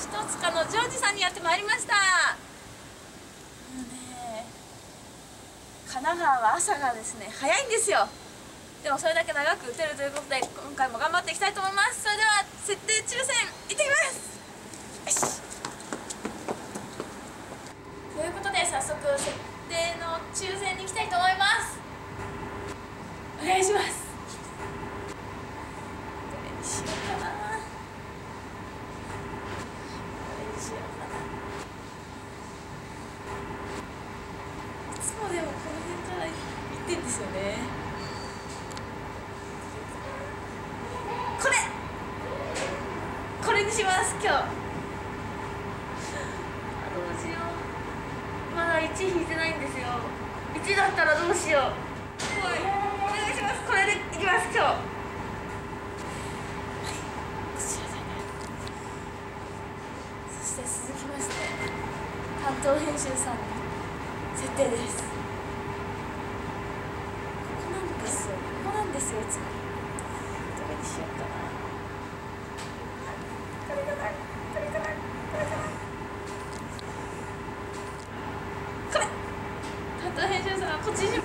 一塚のジョージさんにやってまいりました。ね神奈川は朝がですね早いんですよ。でもそれだけ長く打てるということで今回も頑張っていきたいと思います。それでは設定抽選いってきます。ということで早速設定の抽選に行きたいと思います。お願いしますどれにしようかなどれにしようかないつもでもこの辺から行ってんですよね。これ。これにします今日。あどうしよう。まだ1引いてないんですよ。1だったらどうしよう。おいお願いします。これでいきます今日。そして続きまして担当編集さんの設定です。つどれにしようかな。これ。かなこれかなこれかなこれ編集さんはこっちにと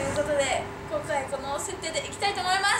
いうことで今回この設定でいきたいと思います。